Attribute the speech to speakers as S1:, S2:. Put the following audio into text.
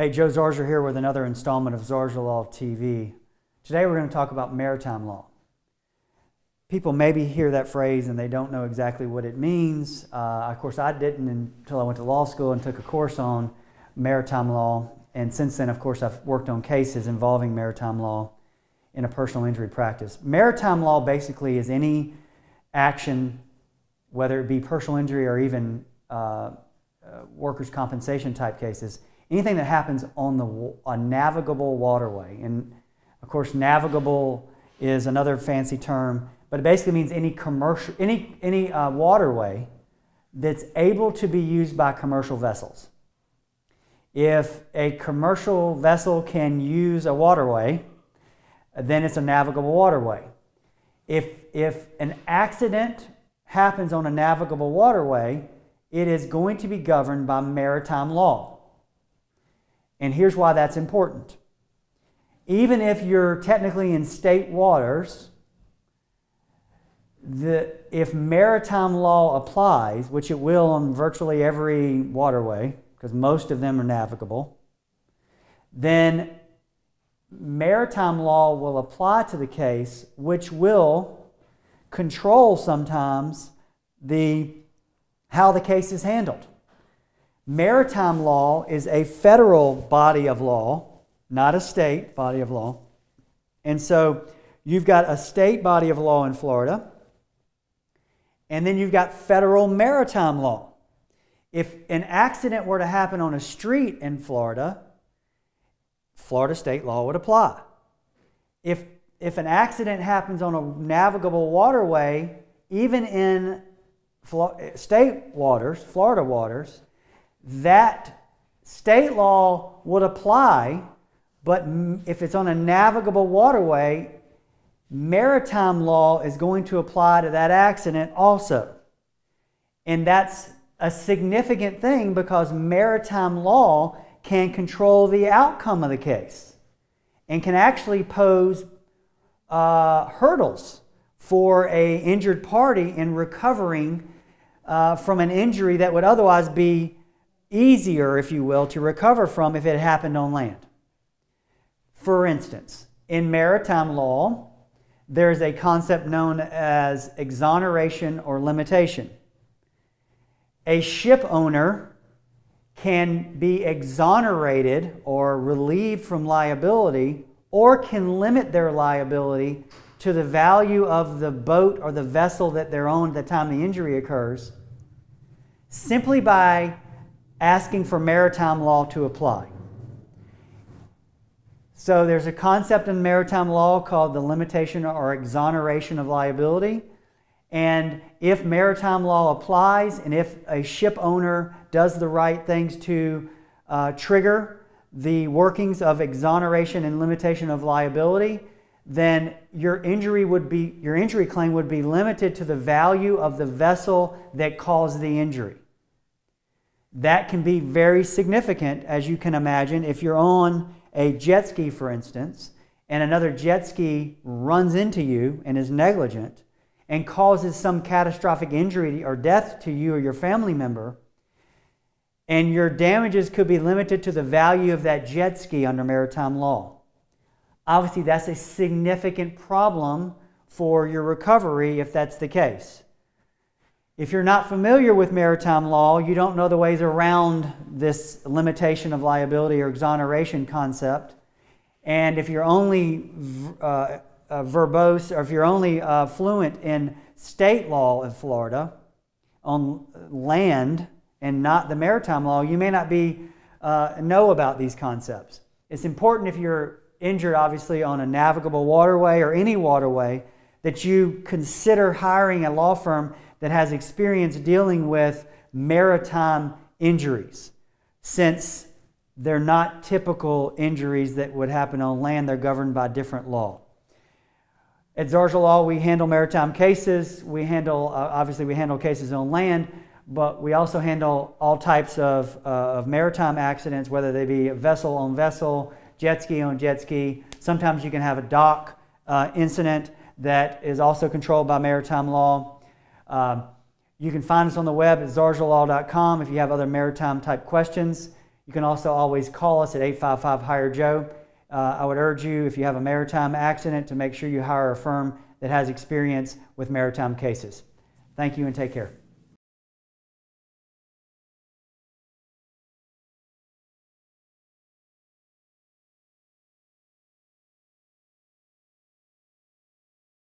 S1: Hey, Joe Zarzaur here with another installment of Zarzaur Law TV. Today we're going to talk about maritime law. People maybe hear that phrase and they don't know exactly what it means. Uh, of course, I didn't until I went to law school and took a course on maritime law. And since then, of course, I've worked on cases involving maritime law in a personal injury practice. Maritime law basically is any action, whether it be personal injury or even uh, uh, workers' compensation type cases, anything that happens on the a navigable waterway. And of course, navigable is another fancy term, but it basically means any commercial, any any uh, waterway that's able to be used by commercial vessels. If a commercial vessel can use a waterway, then it's a navigable waterway. If, if an accident happens on a navigable waterway, it is going to be governed by maritime law. And here's why that's important. Even if you're technically in state waters, the, if maritime law applies, which it will on virtually every waterway, because most of them are navigable, then maritime law will apply to the case, which will control sometimes the, how the case is handled. Maritime law is a federal body of law, not a state body of law. And so you've got a state body of law in Florida, and then you've got federal maritime law. If an accident were to happen on a street in Florida, Florida state law would apply. If, if an accident happens on a navigable waterway, even in state waters, Florida waters, that state law would apply, but if it's on a navigable waterway, maritime law is going to apply to that accident also. And that's a significant thing because maritime law can control the outcome of the case and can actually pose uh, hurdles for a injured party in recovering uh, from an injury that would otherwise be easier, if you will, to recover from if it happened on land. For instance, in maritime law, there's a concept known as exoneration or limitation. A ship owner can be exonerated or relieved from liability or can limit their liability to the value of the boat or the vessel that they're on at the time the injury occurs simply by asking for maritime law to apply. So there's a concept in maritime law called the limitation or exoneration of liability. And if maritime law applies and if a ship owner does the right things to uh, trigger the workings of exoneration and limitation of liability, then your injury would be your injury claim would be limited to the value of the vessel that caused the injury. That can be very significant, as you can imagine, if you're on a jet ski, for instance, and another jet ski runs into you and is negligent and causes some catastrophic injury or death to you or your family member, and your damages could be limited to the value of that jet ski under maritime law. Obviously, that's a significant problem for your recovery if that's the case. If you're not familiar with maritime law, you don't know the ways around this limitation of liability or exoneration concept. And if you're only uh, uh, verbose or if you're only uh, fluent in state law in Florida on land and not the maritime law, you may not be uh, know about these concepts. It's important if you're injured, obviously, on a navigable waterway or any waterway, that you consider hiring a law firm that has experience dealing with maritime injuries, since they're not typical injuries that would happen on land, they're governed by different law. At Zarzaur Law, we handle maritime cases. We handle, uh, obviously, we handle cases on land, but we also handle all types of, uh, of maritime accidents, whether they be vessel on vessel, jet ski on jet ski. Sometimes you can have a dock uh, incident that is also controlled by maritime law. Um, you can find us on the web at zarzaurlaw.com if you have other maritime type questions. You can also always call us at 855 Hire Joe. Uh, I would urge you, if you have a maritime accident, to make sure you hire a firm that has experience with maritime cases. Thank you and take care.